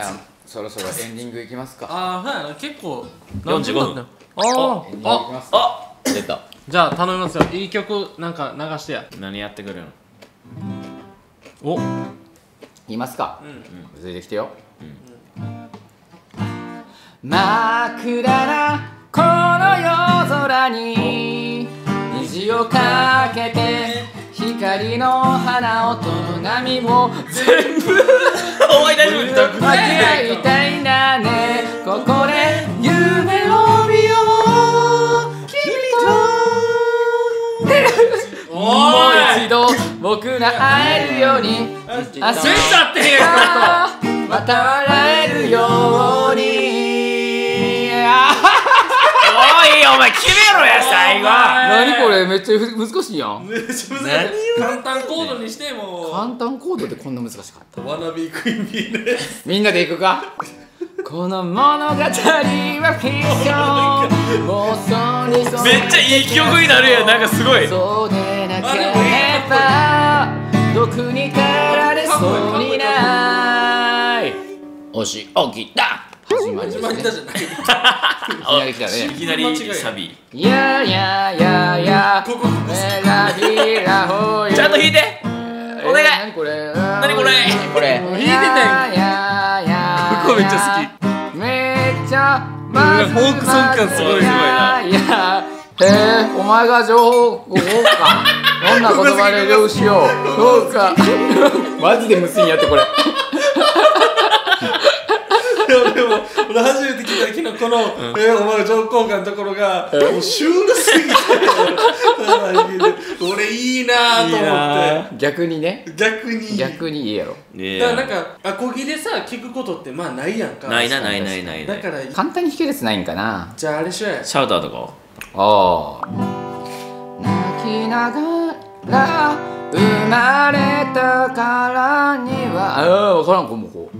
ゃあそろそろエンディングいきますか。ああはい。結構45分。あああ出た。じゃあ頼みますよ。いい曲なんか流してや。何やってくれるの？お。言いますか。うん。続いてきてよ。真っ暗なこの夜空に虹をかけて光の花音の波を全部お前大丈夫分け合いたいんだね。ここで夢を見よう。君ともう一度僕が会えるように。明日全然合ってまた笑えるよ前決めろや最後。何これめっちゃ難しいやん。めっちゃ難しい。簡単コードにしても。簡単コードでこんな難しかった？ワナビークイーンビーねみんなで行くか？この物語はフィクション。妄想にそめっちゃいい曲になるやん。なんかすごい。そうでなければ毒に駆られそうにない。おし起きた始まりね。まりだじゃない。いきなり来たいねきなりサビ。いやいやいやいや。ここメラビラホイちゃんと弾いて。お願い。何これ？何これ？何これ。弾いてたやんいやいやいやここめっちゃ好き。めっちゃフォークソング感すごいすごいないやえー、お前が情報をか。どんな言葉で了しよう。そうか。マジで無線やってこれでも俺初めて聞いた時のこの、えーお前が上皇下のところが、もうシュールすぎて俺いいなと思って。逆にね。逆に。逆にいいや。ろねだからなんかアコギでさ聞くことってまあないやんか。ないなないないないない。だから簡単に弾けるやつないんかな。じゃああれしようや。シャウターとかああ。泣きながら生まれたからには。ああ分からん。こもうこう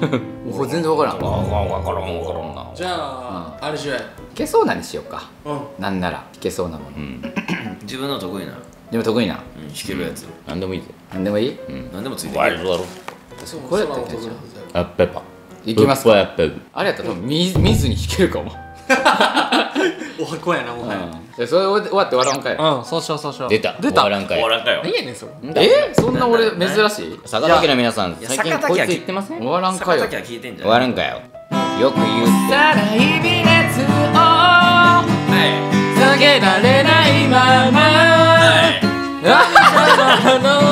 もうこれ全然分からん。分からん分からん分からんな。じゃあ、あれしよう。や弾けそうなにしようか。うん。なんなら弾けそうなもの。自分の得意な。でも得意な。うん弾けるやつ。何でもいい。ぞ何でもいい？何でもついてる。そうこれやったらその男のあペッパいきますか。あれやったら多分見見ずに弾けるかも お箱やなもはや。うん。それ終わって笑わんかようんそうしようそうしよう。出た。出た。終わらんかい。終わらんかよ。何やねんそれ。え？そんな俺珍しい？坂崎の皆さん最近こいつ言ってません？終わらんかよ坂崎は聞いてんじゃん終わらんかよ。よく言うさらい。微熱をはい。下げられないまま。はい。あの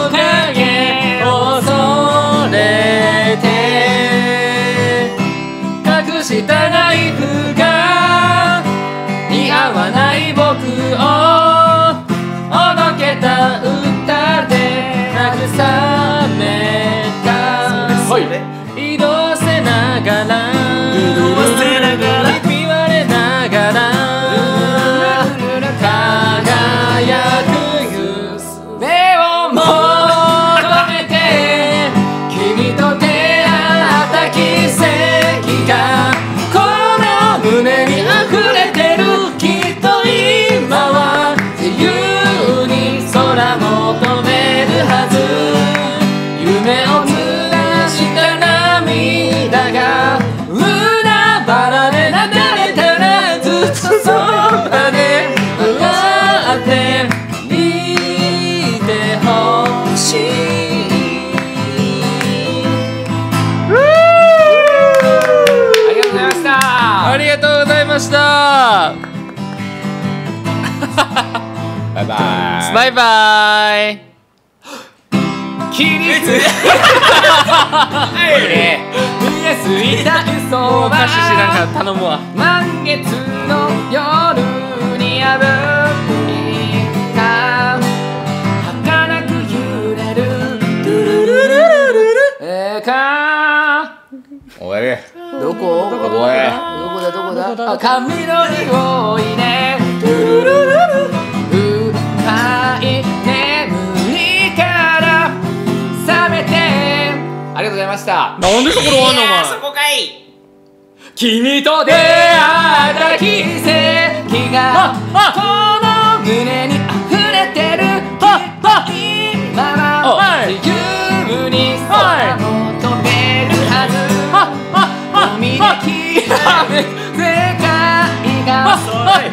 バイバイバイバイ切りつ見えすいた嘘歌詞知らんから頼むわ。満月の夜にあるおいどこどこおいどこだどこだあ髪の匂いねました。なんでそこで終わんのお前？そこかい。君と出会った奇跡がこの胸に溢れてる今は自由に空も飛べるはず。海できらめ世界が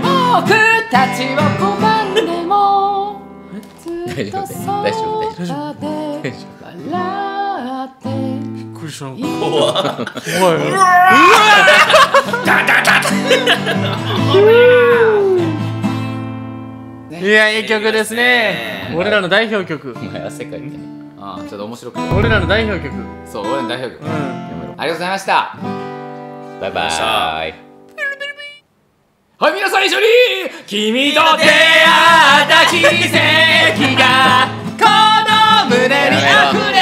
僕たちを拒んでもずっとそばで笑ってくりしたい怖い。ねい。やい。い。曲ですね俺らの代表曲お前汗かい。てねあーちょっと面白くて俺らの代表曲そう俺の代表曲、うんありがとうござい。ましたバイバイはい。皆さん一緒に君と出会った奇跡がこの胸に溢れ